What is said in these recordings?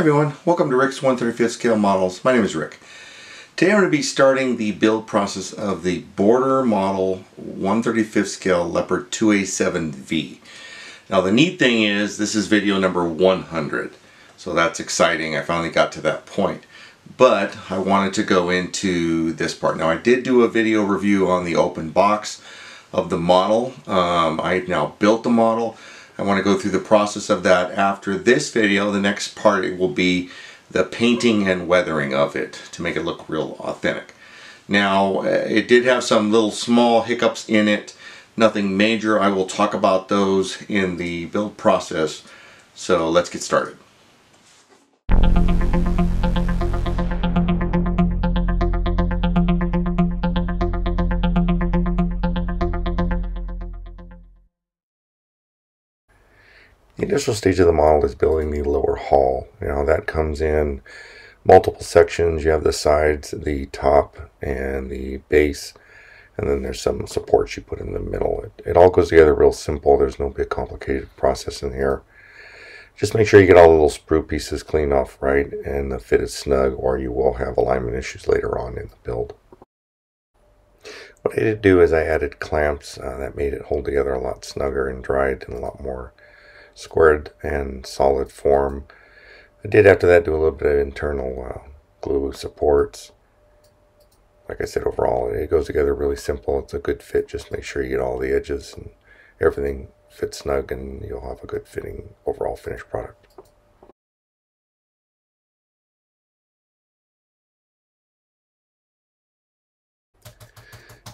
Everyone, welcome to Rick's 135th Scale Models. My name is Rick. Today I'm going to be starting the build process of the Border Model 135th Scale Leopard 2A7V. Now the neat thing is this is video number 100, so that's exciting. I finally got to that point. But I wanted to go into this part. Now I did do a video review on the open box of the model. Um, I now built the model. I want to go through the process of that after this video. The next part it will be the painting and weathering of it to make it look real authentic. Now, uh, it did have some little small hiccups in it. Nothing major. I will talk about those in the build process. So let's get started. The initial stage of the model is building the lower hull. You know, that comes in multiple sections. You have the sides, the top, and the base. And then there's some supports you put in the middle. It, it all goes together real simple. There's no big complicated process in here. Just make sure you get all the little sprue pieces cleaned off right and the fit is snug or you will have alignment issues later on in the build. What I did do is I added clamps uh, that made it hold together a lot snugger and dried and a lot more squared and solid form. I did after that do a little bit of internal uh, glue supports. Like I said, overall it goes together really simple. It's a good fit. Just make sure you get all the edges and everything fits snug and you'll have a good fitting overall finished product.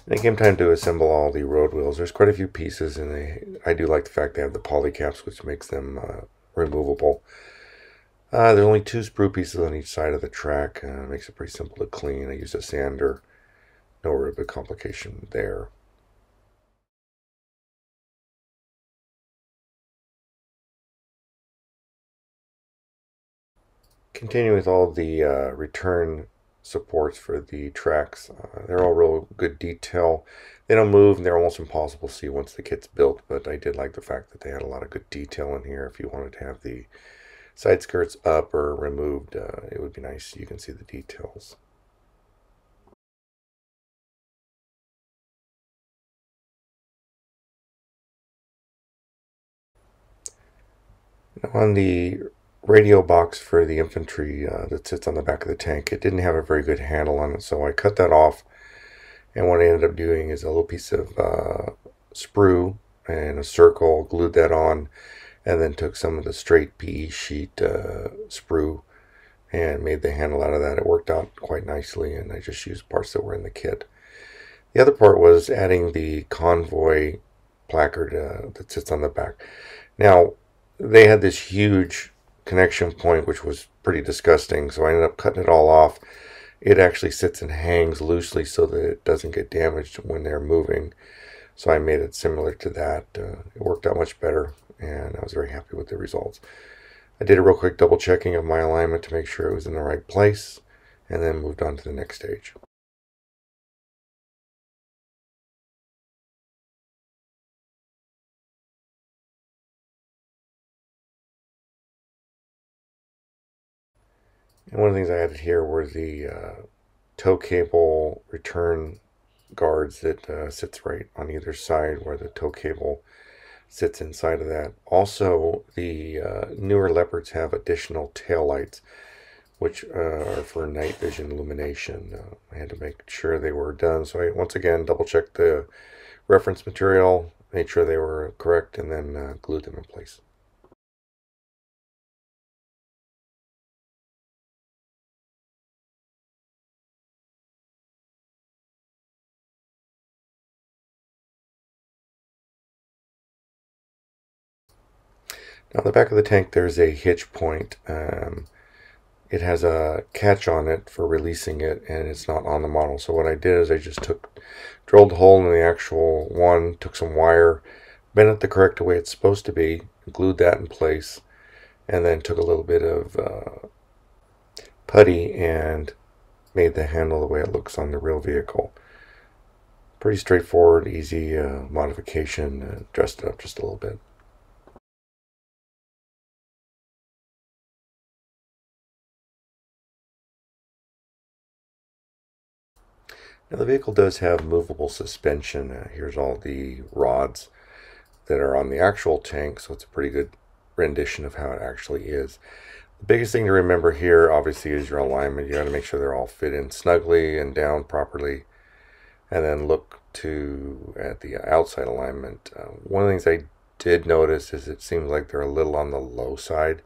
And it came time to assemble all the road wheels. There's quite a few pieces, and they, I do like the fact they have the poly caps, which makes them uh, removable. Uh, there's only two sprue pieces on each side of the track. Uh, makes it pretty simple to clean. I use a sander. No real big complication there. Continuing with all the uh, return supports for the tracks. Uh, they're all real good detail. They don't move and they're almost impossible to see once the kit's built, but I did like the fact that they had a lot of good detail in here. If you wanted to have the side skirts up or removed, uh, it would be nice. You can see the details. Now on the radio box for the infantry uh, that sits on the back of the tank. It didn't have a very good handle on it, so I cut that off. And what I ended up doing is a little piece of uh, sprue and a circle, glued that on, and then took some of the straight PE sheet uh, sprue and made the handle out of that. It worked out quite nicely, and I just used parts that were in the kit. The other part was adding the convoy placard uh, that sits on the back. Now, they had this huge connection point, which was pretty disgusting. So I ended up cutting it all off. It actually sits and hangs loosely so that it doesn't get damaged when they're moving. So I made it similar to that. Uh, it worked out much better, and I was very happy with the results. I did a real quick double checking of my alignment to make sure it was in the right place, and then moved on to the next stage. And one of the things I added here were the uh, tow cable return guards that uh, sits right on either side where the tow cable sits inside of that. Also, the uh, newer Leopards have additional tail lights, which uh, are for night vision illumination. Uh, I had to make sure they were done. So I once again double checked the reference material, made sure they were correct, and then uh, glued them in place. Now, the back of the tank, there's a hitch point. Um, it has a catch on it for releasing it, and it's not on the model. So what I did is I just took, drilled a hole in the actual one, took some wire, bent it the correct way it's supposed to be, glued that in place, and then took a little bit of uh, putty and made the handle the way it looks on the real vehicle. Pretty straightforward, easy uh, modification, uh, dressed it up just a little bit. Now the vehicle does have movable suspension. Uh, here's all the rods that are on the actual tank, so it's a pretty good rendition of how it actually is. The biggest thing to remember here, obviously, is your alignment. You got to make sure they're all fit in snugly and down properly, and then look to at the outside alignment. Uh, one of the things I did notice is it seems like they're a little on the low side.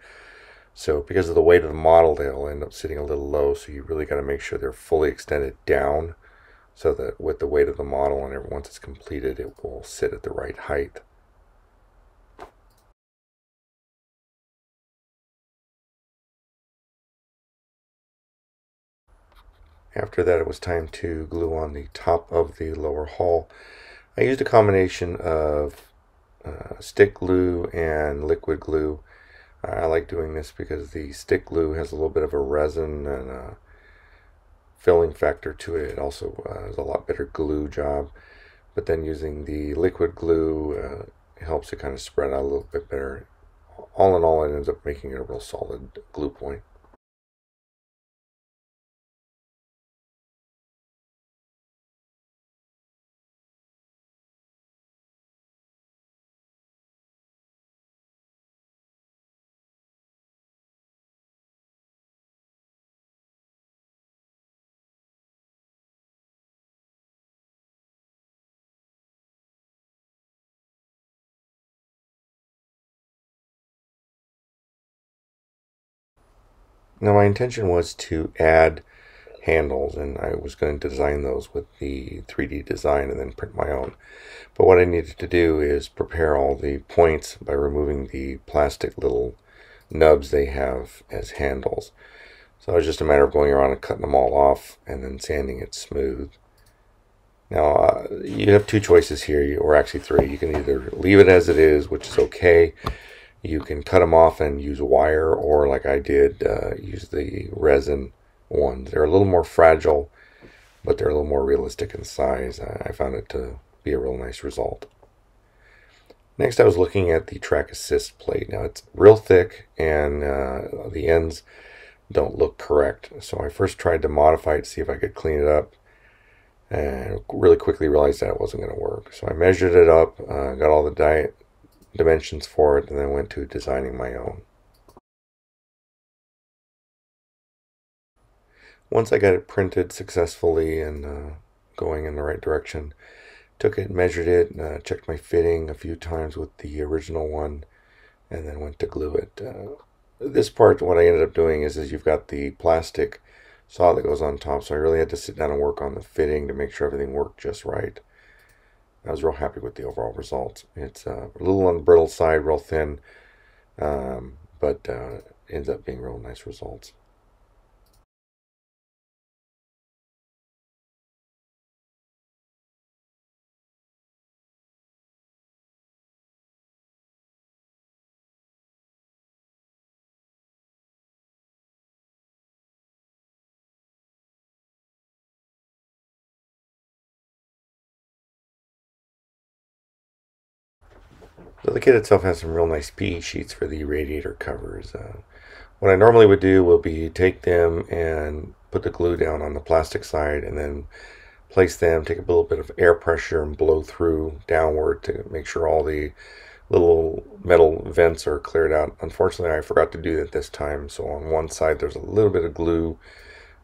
So because of the weight of the model, they'll end up sitting a little low. So you really got to make sure they're fully extended down so that with the weight of the model and once it's completed, it will sit at the right height. After that, it was time to glue on the top of the lower hull. I used a combination of uh, stick glue and liquid glue. I like doing this because the stick glue has a little bit of a resin and a filling factor to it. It also uh, has a lot better glue job. But then using the liquid glue uh, helps it kind of spread out a little bit better. All in all, it ends up making it a real solid glue point. Now my intention was to add handles and I was going to design those with the 3D design and then print my own. But what I needed to do is prepare all the points by removing the plastic little nubs they have as handles. So it was just a matter of going around and cutting them all off and then sanding it smooth. Now, uh, you have two choices here, or actually three. You can either leave it as it is, which is okay, you can cut them off and use wire, or like I did, uh, use the resin ones. They're a little more fragile, but they're a little more realistic in size. I found it to be a real nice result. Next, I was looking at the track assist plate. Now, it's real thick, and uh, the ends don't look correct. So I first tried to modify it to see if I could clean it up and really quickly realized that it wasn't going to work. So I measured it up, uh, got all the diet dimensions for it and then went to designing my own. Once I got it printed successfully and uh, going in the right direction, took it, measured it, uh, checked my fitting a few times with the original one, and then went to glue it. Uh, this part, what I ended up doing is, is you've got the plastic saw that goes on top, so I really had to sit down and work on the fitting to make sure everything worked just right. I was real happy with the overall result. It's uh, a little on the brittle side, real thin, um, but uh, ends up being real nice results. So the kit itself has some real nice PE sheets for the radiator covers. Uh, what I normally would do will be take them and put the glue down on the plastic side and then place them, take a little bit of air pressure and blow through downward to make sure all the little metal vents are cleared out. Unfortunately, I forgot to do that this time. So on one side, there's a little bit of glue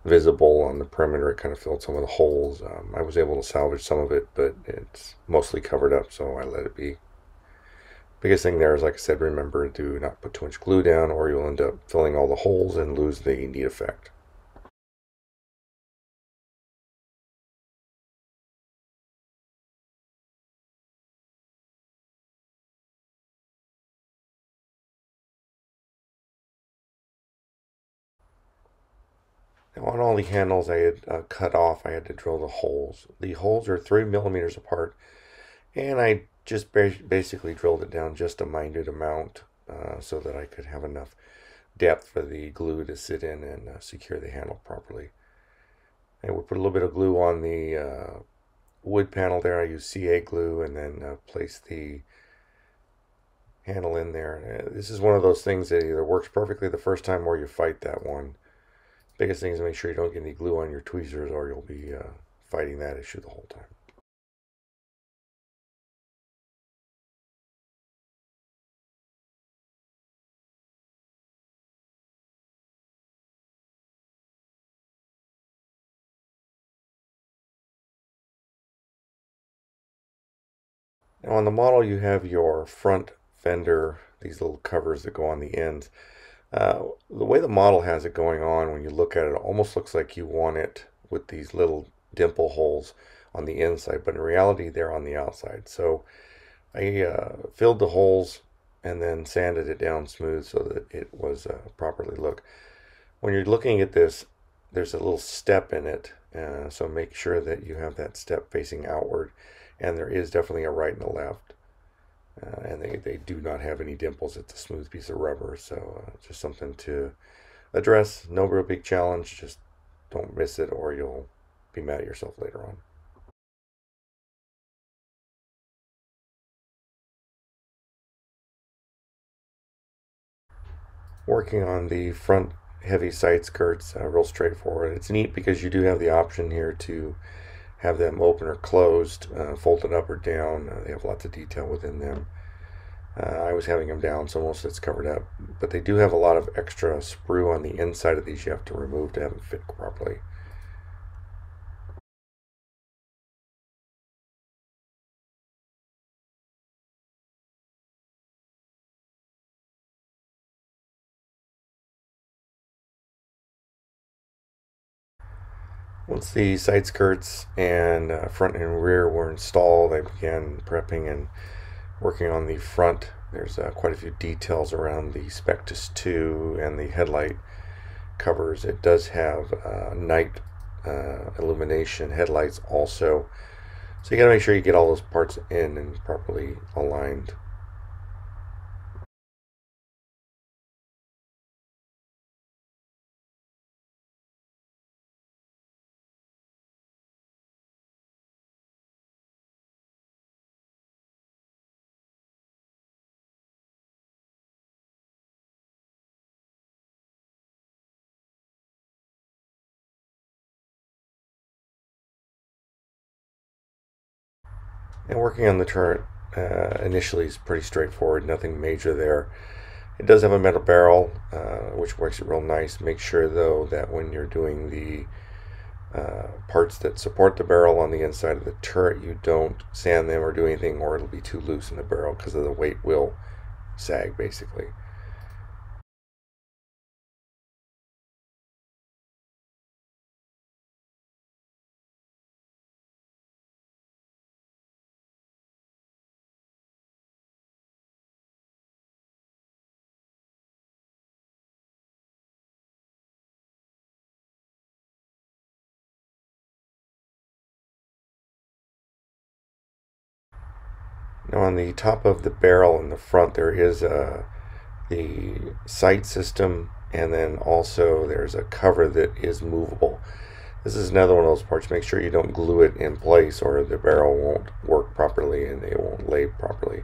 visible on the perimeter. It kind of filled some of the holes. Um, I was able to salvage some of it, but it's mostly covered up, so I let it be. Biggest thing there is, like I said, remember to not put too much glue down or you'll end up filling all the holes and lose the neat effect. Now on all the handles I had uh, cut off, I had to drill the holes. The holes are three millimeters apart, and I just basically drilled it down just a minute amount uh, so that I could have enough depth for the glue to sit in and uh, secure the handle properly. And we put a little bit of glue on the uh, wood panel there. I used CA glue and then uh, place the handle in there. Uh, this is one of those things that either works perfectly the first time or you fight that one. Biggest thing is make sure you don't get any glue on your tweezers or you'll be uh, fighting that issue the whole time. Now on the model you have your front fender, these little covers that go on the ends. Uh, the way the model has it going on, when you look at it, it almost looks like you want it with these little dimple holes on the inside, but in reality they're on the outside. So I uh, filled the holes and then sanded it down smooth so that it was uh, properly look. When you're looking at this, there's a little step in it, uh, so make sure that you have that step facing outward and there is definitely a right and a left. Uh, and they, they do not have any dimples. It's a smooth piece of rubber, so uh, just something to address. No real big challenge. Just don't miss it, or you'll be mad at yourself later on. Working on the front heavy side skirts, uh, real straightforward. It's neat because you do have the option here to have them open or closed, uh, folded up or down. Uh, they have lots of detail within them. Uh, I was having them down, so most of it's covered up. But they do have a lot of extra sprue on the inside of these you have to remove to have them fit properly. Once the side skirts and uh, front and rear were installed, I began prepping and working on the front. There's uh, quite a few details around the Spectus 2 and the headlight covers. It does have uh, night uh, illumination headlights also. So you got to make sure you get all those parts in and properly aligned. And working on the turret uh, initially is pretty straightforward, nothing major there. It does have a metal barrel, uh, which works it real nice. Make sure though that when you're doing the uh, parts that support the barrel on the inside of the turret, you don't sand them or do anything, or it'll be too loose in the barrel because of the weight will sag basically. On the top of the barrel in the front there is a the sight system and then also there's a cover that is movable. This is another one of those parts. Make sure you don't glue it in place or the barrel won't work properly and it won't lay properly.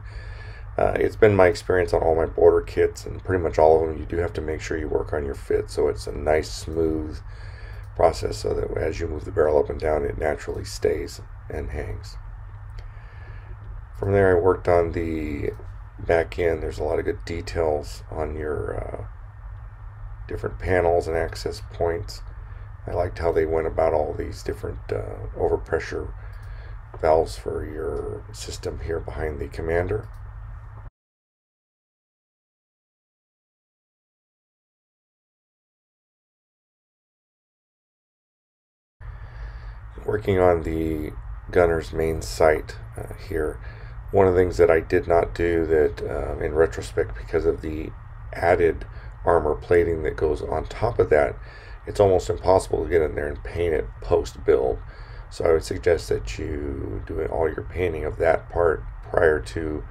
Uh, it's been my experience on all my Border kits and pretty much all of them you do have to make sure you work on your fit so it's a nice smooth process so that as you move the barrel up and down it naturally stays and hangs. From there, I worked on the back end. There's a lot of good details on your uh, different panels and access points. I liked how they went about all these different uh, overpressure valves for your system here behind the commander. Working on the gunner's main sight uh, here one of the things that I did not do that um, in retrospect because of the added armor plating that goes on top of that it's almost impossible to get in there and paint it post build so I would suggest that you do all your painting of that part prior to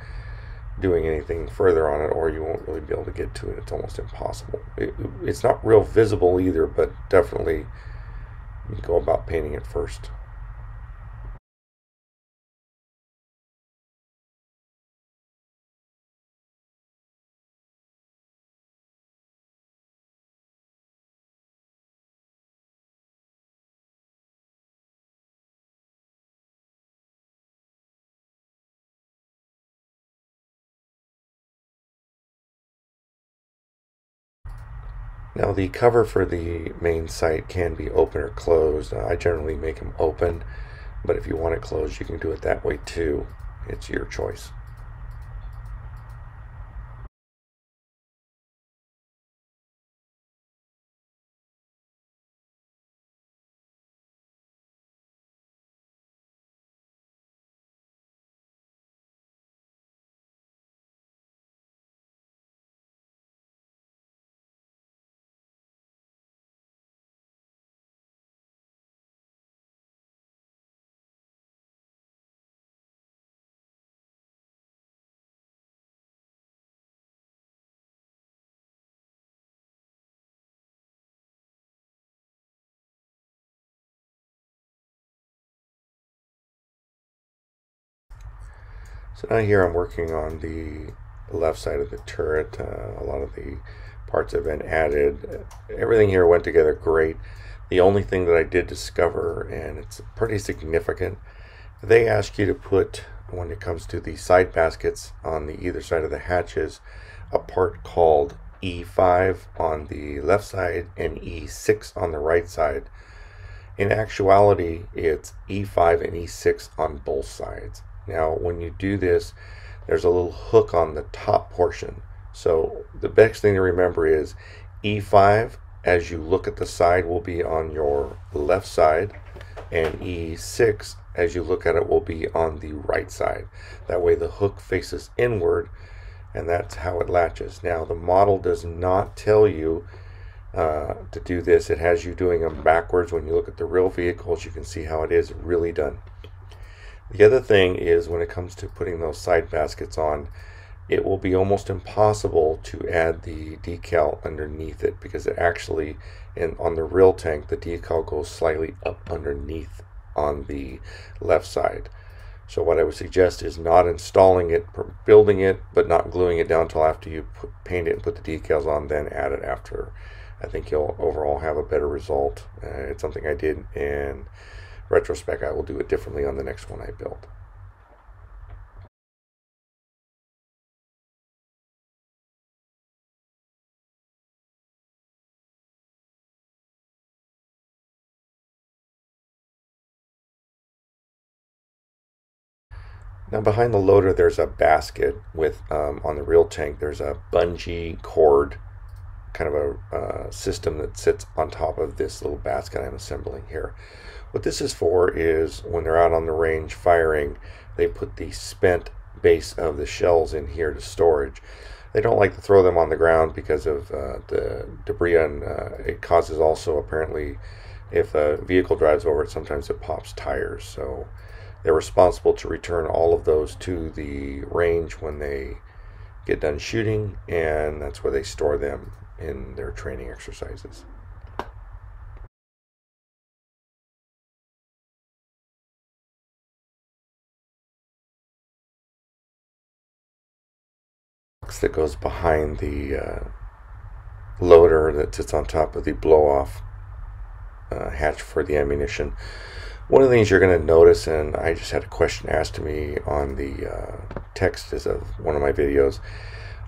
doing anything further on it or you won't really be able to get to it. It's almost impossible. It, it's not real visible either but definitely go about painting it first Now the cover for the main sight can be open or closed. I generally make them open, but if you want it closed, you can do it that way too. It's your choice. So now here I'm working on the left side of the turret. Uh, a lot of the parts have been added. Everything here went together great. The only thing that I did discover, and it's pretty significant, they ask you to put, when it comes to the side baskets on the either side of the hatches, a part called E5 on the left side and E6 on the right side. In actuality, it's E5 and E6 on both sides. Now, when you do this, there's a little hook on the top portion. So the best thing to remember is E5, as you look at the side, will be on your left side, and E6, as you look at it, will be on the right side. That way the hook faces inward, and that's how it latches. Now, the model does not tell you uh, to do this. It has you doing them backwards. When you look at the real vehicles, you can see how it is really done. The other thing is when it comes to putting those side baskets on, it will be almost impossible to add the decal underneath it because it actually, in, on the real tank, the decal goes slightly up underneath on the left side. So what I would suggest is not installing it, building it, but not gluing it down until after you put, paint it and put the decals on, then add it after. I think you'll overall have a better result. Uh, it's something I did and retrospect, I will do it differently on the next one I build. Now behind the loader there's a basket with, um, on the real tank, there's a bungee cord kind of a uh, system that sits on top of this little basket I'm assembling here. What this is for is when they're out on the range firing, they put the spent base of the shells in here to storage. They don't like to throw them on the ground because of uh, the debris and uh, it causes also apparently if a vehicle drives over it sometimes it pops tires so they're responsible to return all of those to the range when they get done shooting and that's where they store them in their training exercises. that goes behind the uh, loader that sits on top of the blow off uh, hatch for the ammunition. One of the things you're going to notice, and I just had a question asked to me on the uh, text as of one of my videos.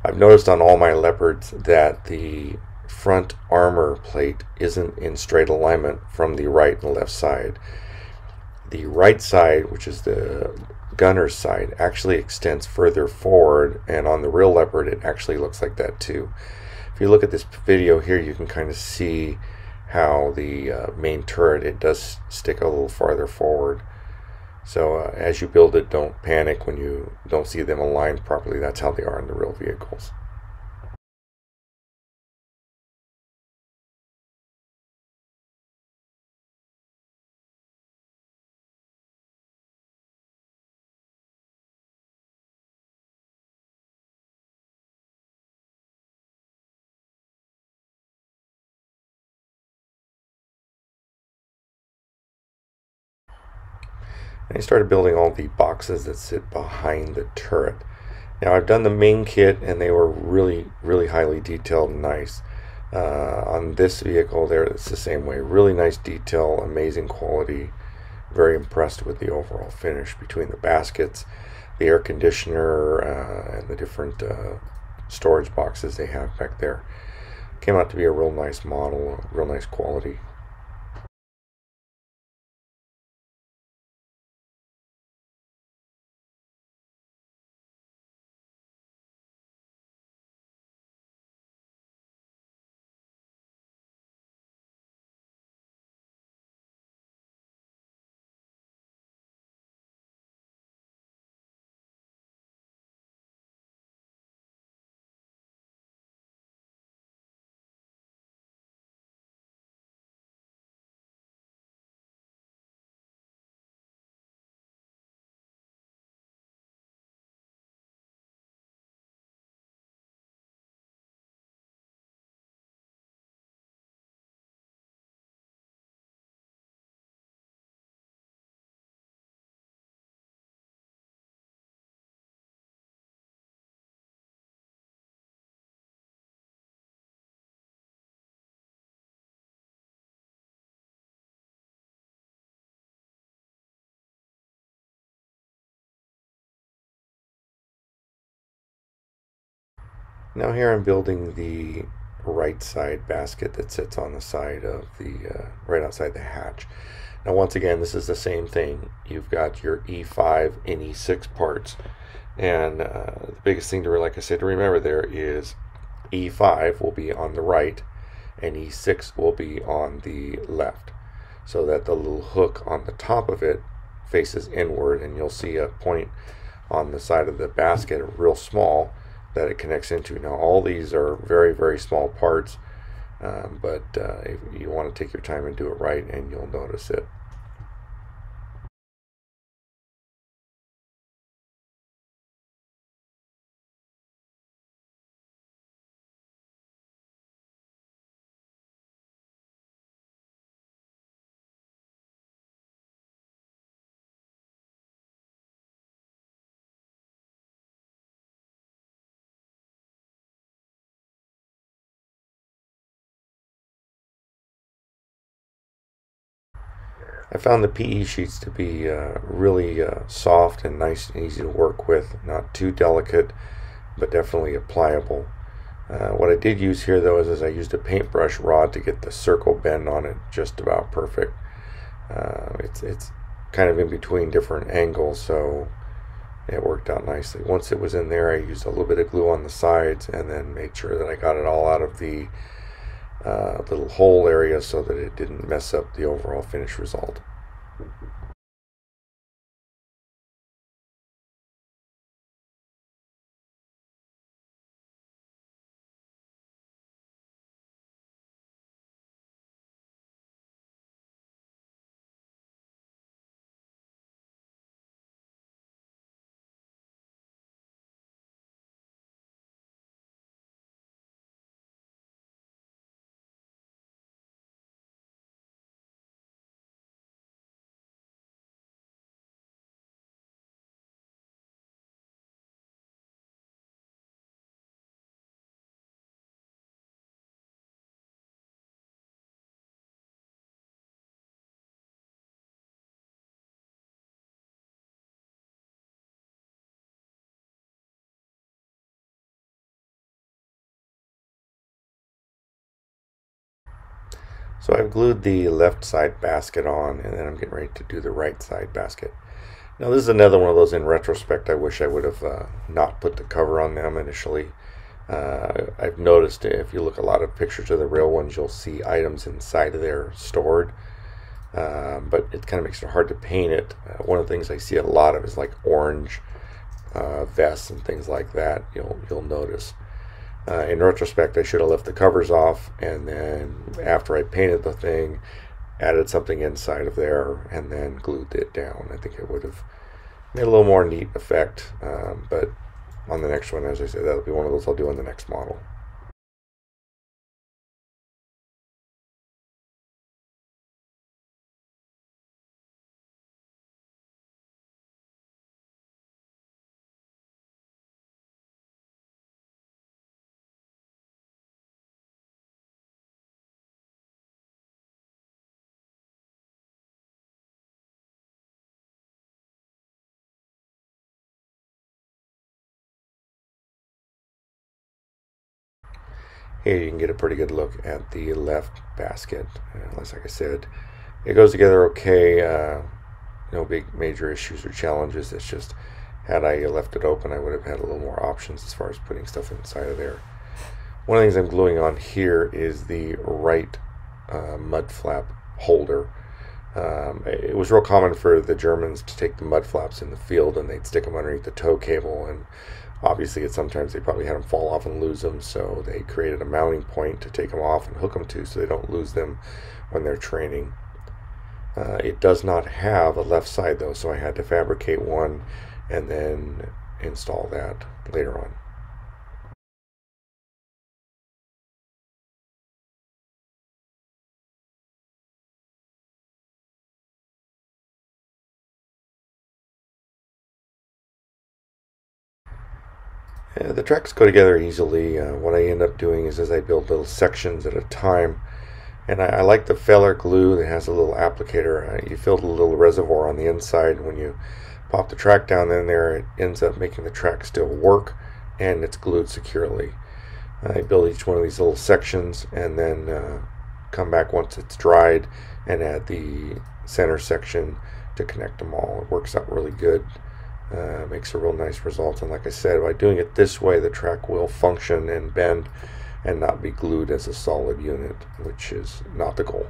I've noticed on all my leopards that the front armor plate isn't in straight alignment from the right and left side. The right side, which is the gunner's side actually extends further forward and on the real leopard it actually looks like that too if you look at this video here you can kind of see how the uh, main turret it does stick a little farther forward so uh, as you build it don't panic when you don't see them aligned properly. That's how they are in the real vehicles I started building all the boxes that sit behind the turret. Now I've done the main kit and they were really, really highly detailed and nice. Uh, on this vehicle there, it's the same way. Really nice detail, amazing quality. Very impressed with the overall finish between the baskets, the air conditioner, uh, and the different uh, storage boxes they have back there. came out to be a real nice model, real nice quality. Now here I'm building the right side basket that sits on the side of the, uh, right outside the hatch. Now once again, this is the same thing. You've got your E5 and E6 parts. And uh, the biggest thing to, like I said, to remember there is E5 will be on the right and E6 will be on the left. So that the little hook on the top of it faces inward and you'll see a point on the side of the basket, real small, that it connects into. Now, all these are very, very small parts, um, but uh, you want to take your time and do it right, and you'll notice it. I found the PE sheets to be uh, really uh, soft and nice and easy to work with, not too delicate, but definitely pliable. Uh, what I did use here though is, is, I used a paintbrush rod to get the circle bend on it just about perfect. Uh, it's, it's kind of in between different angles, so it worked out nicely. Once it was in there, I used a little bit of glue on the sides and then made sure that I got it all out of the uh, little hole area so that it didn't mess up the overall finish result. So I've glued the left side basket on and then I'm getting ready to do the right side basket. Now this is another one of those in retrospect I wish I would have uh, not put the cover on them initially. Uh, I've noticed if you look a lot of pictures of the real ones you'll see items inside of there stored. Um, but it kind of makes it hard to paint it. Uh, one of the things I see a lot of is like orange uh, vests and things like that. You'll you'll notice. Uh, in retrospect, I should have left the covers off, and then after I painted the thing, added something inside of there, and then glued it down. I think it would have made a little more neat effect. Um, but on the next one, as I said, that'll be one of those I'll do on the next model. Here you can get a pretty good look at the left basket. Uh, like I said, it goes together okay. Uh, no big major issues or challenges. It's just had I left it open, I would have had a little more options as far as putting stuff inside of there. One of the things I'm gluing on here is the right uh, mud flap holder. Um, it was real common for the Germans to take the mud flaps in the field and they'd stick them underneath the tow cable and obviously sometimes they probably had them fall off and lose them so they created a mounting point to take them off and hook them to so they don't lose them when they're training. Uh, it does not have a left side though so I had to fabricate one and then install that later on. The tracks go together easily. Uh, what I end up doing is as I build little sections at a time, and I, I like the Feller glue that has a little applicator. Uh, you fill a little reservoir on the inside. When you pop the track down in there, it ends up making the track still work, and it's glued securely. I build each one of these little sections, and then uh, come back once it's dried and add the center section to connect them all. It works out really good. Uh, makes a real nice result. And like I said, by doing it this way, the track will function and bend and not be glued as a solid unit, which is not the goal.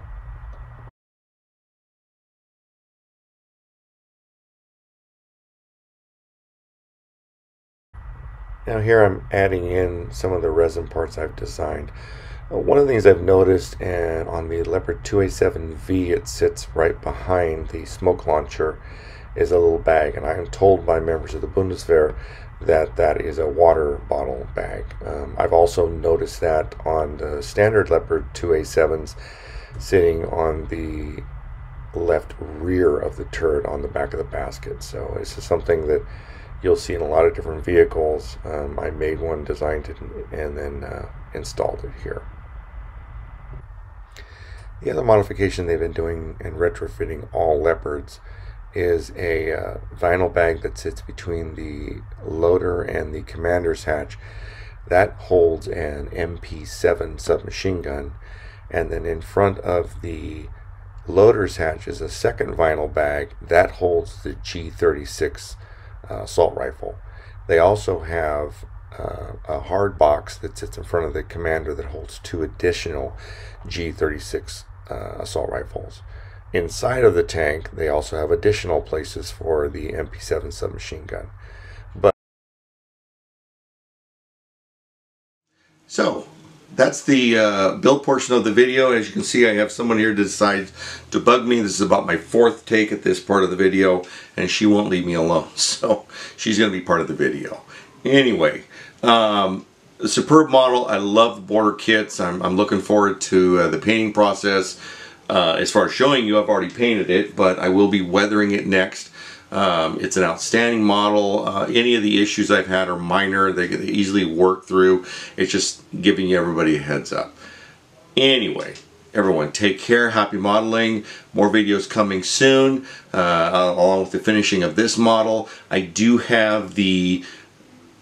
Now here I'm adding in some of the resin parts I've designed. Uh, one of the things I've noticed and on the Leopard 2A7V it sits right behind the smoke launcher is a little bag, and I am told by members of the Bundeswehr that that is a water bottle bag. Um, I've also noticed that on the standard Leopard 2A7s sitting on the left rear of the turret on the back of the basket. So this is something that you'll see in a lot of different vehicles. Um, I made one, designed it, and then uh, installed it here. The other modification they've been doing and retrofitting all Leopards is a uh, vinyl bag that sits between the loader and the commander's hatch. That holds an MP7 submachine gun. And then in front of the loader's hatch is a second vinyl bag that holds the G36 uh, assault rifle. They also have uh, a hard box that sits in front of the commander that holds two additional G36 uh, assault rifles. Inside of the tank, they also have additional places for the MP7 submachine gun. But so that's the uh, build portion of the video. As you can see, I have someone here to decide to bug me. This is about my fourth take at this part of the video, and she won't leave me alone. So she's going to be part of the video. Anyway, um, superb model. I love the Border kits. I'm, I'm looking forward to uh, the painting process. Uh, as far as showing you, I've already painted it, but I will be weathering it next. Um, it's an outstanding model. Uh, any of the issues I've had are minor. They, can easily work through. It's just giving everybody a heads up. Anyway, everyone take care. Happy modeling. More videos coming soon, uh, along with the finishing of this model. I do have the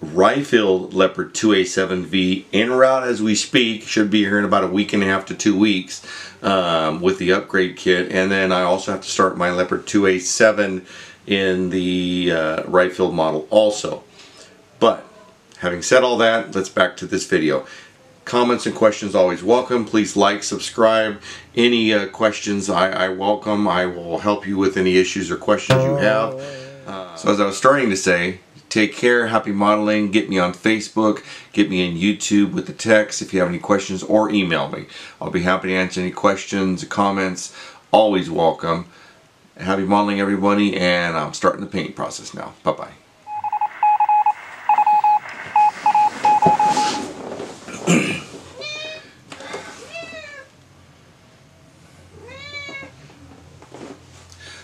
Ryefield Leopard 2A7V en route as we speak. Should be here in about a week and a half to two weeks um, with the upgrade kit. And then I also have to start my Leopard 2A7 in the uh, Ryefield model also. But having said all that, let's back to this video. Comments and questions always welcome. Please like, subscribe. Any uh, questions I, I, welcome. I will help you with any issues or questions you have. Uh, so as I was starting to say, Take care. Happy modeling. Get me on Facebook. Get me in YouTube with the text if you have any questions or email me. I'll be happy to answer any questions, comments. Always welcome. Happy modeling everybody and I'm starting the painting process now. Bye-bye.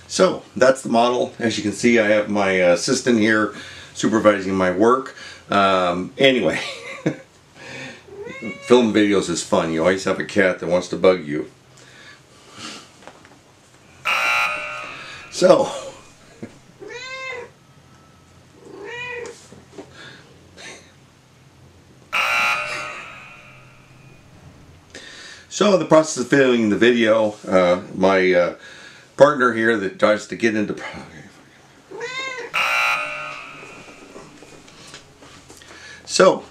So that's the model. As you can see, I have my uh, assistant here supervising my work. Um, anyway, film videos is fun. You always have a cat that wants to bug you. So, So in the process of filming the video, uh, my uh, partner here that tries to get into so